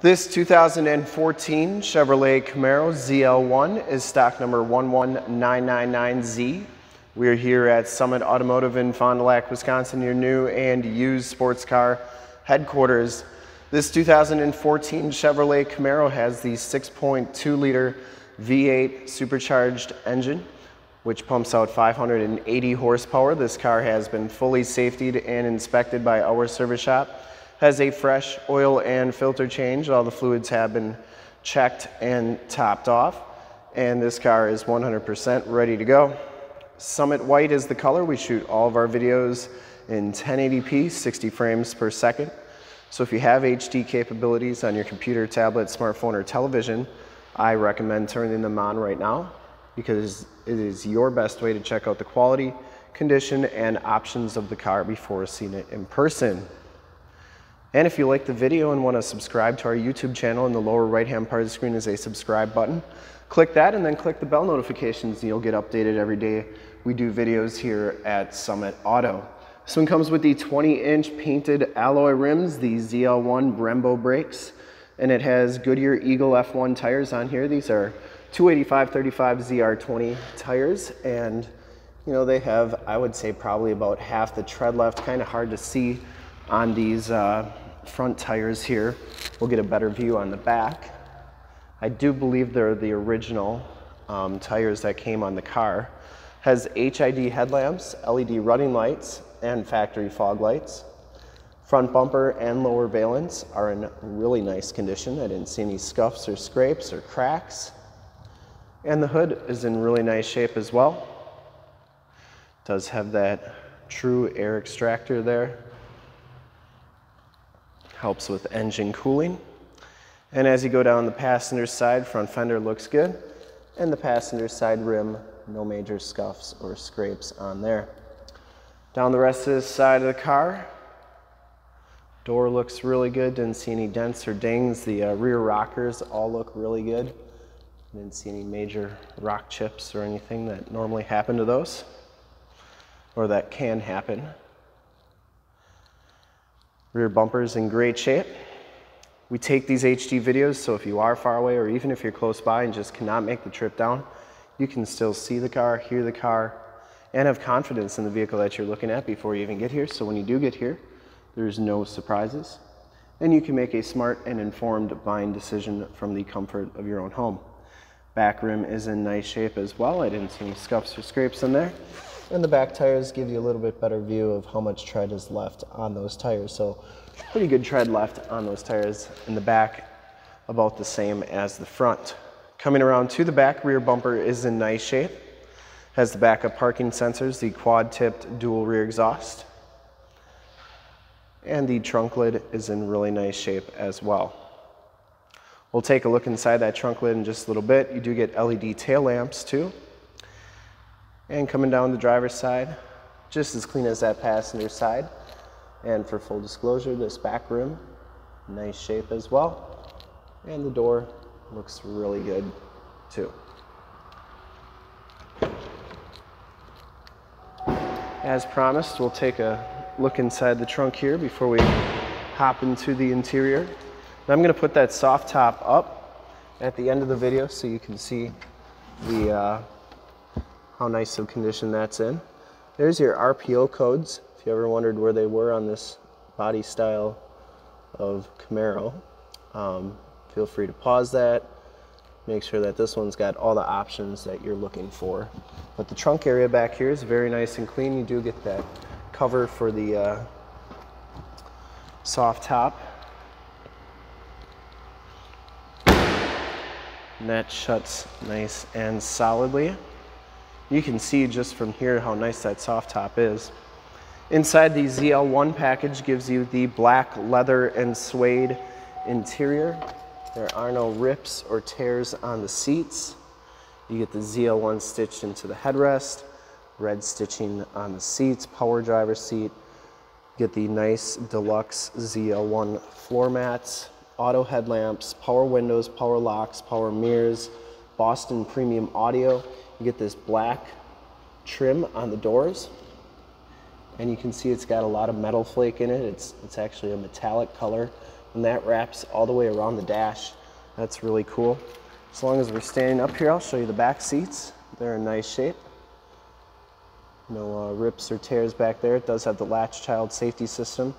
This 2014 Chevrolet Camaro ZL1 is stock number 11999Z. We are here at Summit Automotive in Fond du Lac, Wisconsin, your new and used sports car headquarters. This 2014 Chevrolet Camaro has the 6.2 liter V8 supercharged engine, which pumps out 580 horsepower. This car has been fully safetied and inspected by our service shop has a fresh oil and filter change. All the fluids have been checked and topped off. And this car is 100% ready to go. Summit White is the color. We shoot all of our videos in 1080p, 60 frames per second. So if you have HD capabilities on your computer, tablet, smartphone, or television, I recommend turning them on right now because it is your best way to check out the quality, condition, and options of the car before seeing it in person. And if you like the video and want to subscribe to our YouTube channel, in the lower right hand part of the screen is a subscribe button. Click that and then click the bell notifications and you'll get updated every day. We do videos here at Summit Auto. This one comes with the 20 inch painted alloy rims, the ZL1 Brembo brakes, and it has Goodyear Eagle F1 tires on here. These are 285 35 ZR20 tires and you know they have I would say probably about half the tread left kind of hard to see on these uh, front tires here. We'll get a better view on the back. I do believe they're the original um, tires that came on the car. Has HID headlamps, LED running lights, and factory fog lights. Front bumper and lower valance are in really nice condition. I didn't see any scuffs or scrapes or cracks. And the hood is in really nice shape as well. Does have that true air extractor there helps with engine cooling. And as you go down the passenger side, front fender looks good. And the passenger side rim, no major scuffs or scrapes on there. Down the rest of this side of the car, door looks really good. Didn't see any dents or dings. The uh, rear rockers all look really good. Didn't see any major rock chips or anything that normally happen to those, or that can happen. Rear bumper's in great shape. We take these HD videos, so if you are far away or even if you're close by and just cannot make the trip down, you can still see the car, hear the car, and have confidence in the vehicle that you're looking at before you even get here. So when you do get here, there's no surprises. And you can make a smart and informed buying decision from the comfort of your own home. Back rim is in nice shape as well. I didn't see any scuffs or scrapes in there. And the back tires give you a little bit better view of how much tread is left on those tires. So pretty good tread left on those tires in the back, about the same as the front. Coming around to the back, rear bumper is in nice shape. Has the backup parking sensors, the quad tipped dual rear exhaust. And the trunk lid is in really nice shape as well. We'll take a look inside that trunk lid in just a little bit. You do get LED tail lamps too. And coming down the driver's side, just as clean as that passenger side. And for full disclosure, this back room, nice shape as well. And the door looks really good too. As promised, we'll take a look inside the trunk here before we hop into the interior. I'm gonna put that soft top up at the end of the video so you can see the uh, how nice of condition that's in. There's your RPO codes, if you ever wondered where they were on this body style of Camaro. Um, feel free to pause that. Make sure that this one's got all the options that you're looking for. But the trunk area back here is very nice and clean. You do get that cover for the uh, soft top. And that shuts nice and solidly. You can see just from here how nice that soft top is. Inside the ZL1 package gives you the black leather and suede interior. There are no rips or tears on the seats. You get the ZL1 stitched into the headrest, red stitching on the seats, power driver seat. Get the nice deluxe ZL1 floor mats, auto headlamps, power windows, power locks, power mirrors, Boston premium audio. You get this black trim on the doors and you can see it's got a lot of metal flake in it. It's, it's actually a metallic color And that wraps all the way around the dash. That's really cool. As long as we're standing up here, I'll show you the back seats. They're in nice shape. No uh, rips or tears back there. It does have the latch child safety system,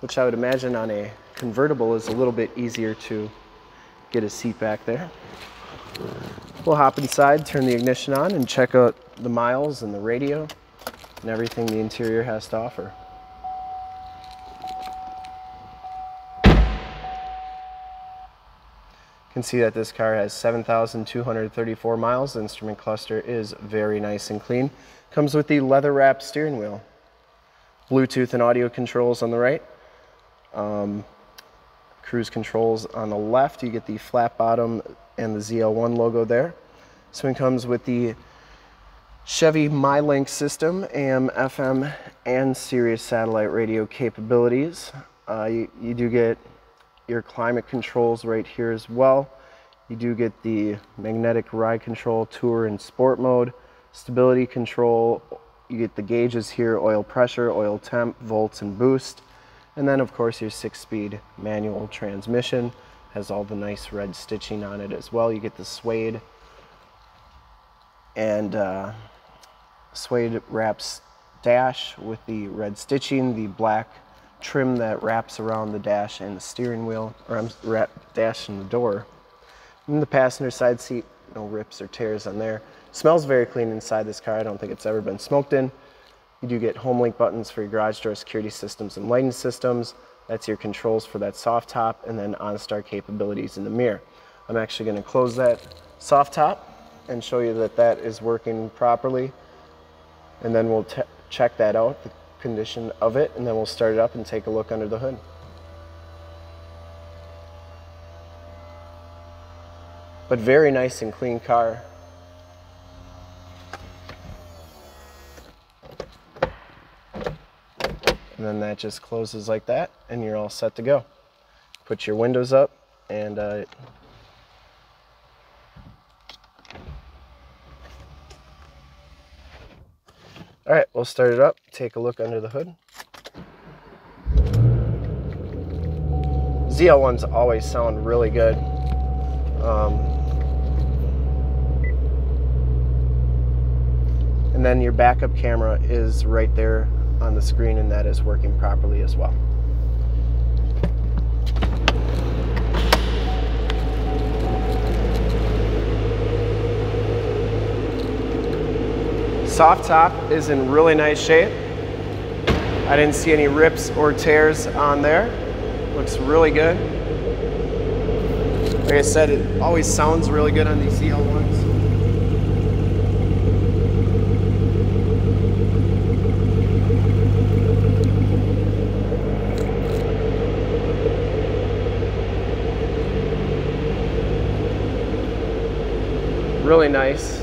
which I would imagine on a convertible is a little bit easier to get a seat back there. We'll hop inside, turn the ignition on, and check out the miles and the radio and everything the interior has to offer. You can see that this car has 7,234 miles. The instrument cluster is very nice and clean. Comes with the leather wrapped steering wheel. Bluetooth and audio controls on the right. Um, cruise controls on the left. You get the flat bottom and the ZL1 logo there. This one comes with the Chevy MyLink system, AM, FM, and Sirius satellite radio capabilities. Uh, you, you do get your climate controls right here as well. You do get the magnetic ride control, tour and sport mode, stability control. You get the gauges here, oil pressure, oil temp, volts and boost. And then of course your six speed manual transmission has all the nice red stitching on it as well. You get the suede and uh, suede wraps dash with the red stitching, the black trim that wraps around the dash and the steering wheel, or wrap dash and the door. And the passenger side seat, no rips or tears on there. Smells very clean inside this car. I don't think it's ever been smoked in. You do get HomeLink buttons for your garage door security systems and lighting systems. That's your controls for that soft top and then OnStar capabilities in the mirror. I'm actually going to close that soft top and show you that that is working properly. And then we'll check that out, the condition of it, and then we'll start it up and take a look under the hood. But very nice and clean car. That just closes like that and you're all set to go. Put your windows up and uh, All right, we'll start it up, take a look under the hood. ZL1s always sound really good. Um, and then your backup camera is right there on the screen and that is working properly as well. Soft top is in really nice shape. I didn't see any rips or tears on there. Looks really good. Like I said, it always sounds really good on these ZL1s. Really nice.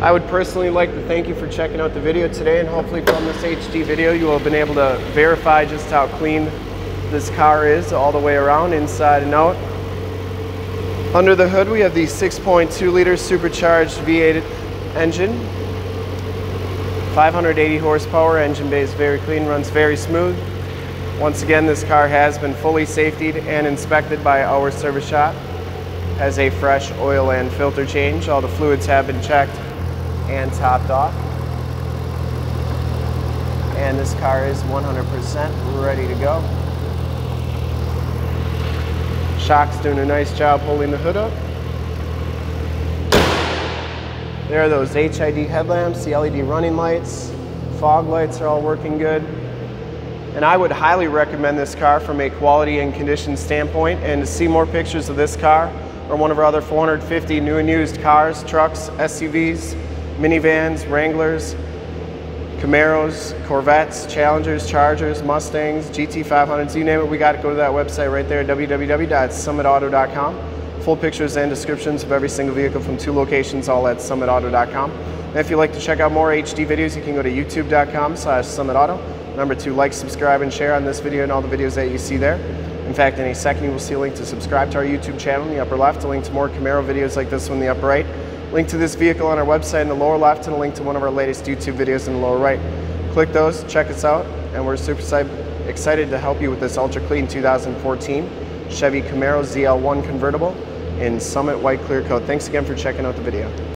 I would personally like to thank you for checking out the video today and hopefully from this HD video you will have been able to verify just how clean this car is all the way around, inside and out. Under the hood we have the 6.2 liter supercharged V8 engine. 580 horsepower, engine bay is very clean, runs very smooth. Once again, this car has been fully safetied and inspected by our service shop. Has a fresh oil and filter change. All the fluids have been checked and topped off. And this car is 100% ready to go. Shock's doing a nice job holding the hood up. There are those HID headlamps, the LED running lights, fog lights are all working good. And I would highly recommend this car from a quality and condition standpoint. And to see more pictures of this car or one of our other 450 new and used cars, trucks, SUVs, minivans, Wranglers, Camaros, Corvettes, Challengers, Chargers, Mustangs, GT500s, you name it, we got to go to that website right there, www.summitauto.com. Full pictures and descriptions of every single vehicle from two locations, all at summitauto.com. And if you'd like to check out more HD videos, you can go to youtube.com slash summitauto. Number two, like, subscribe, and share on this video and all the videos that you see there. In fact, in a second, you will see a link to subscribe to our YouTube channel in the upper left, a link to more Camaro videos like this one in the upper right, link to this vehicle on our website in the lower left, and a link to one of our latest YouTube videos in the lower right. Click those, check us out, and we're super excited to help you with this ultra clean 2014 Chevy Camaro ZL1 convertible in Summit White Clear Coat. Thanks again for checking out the video.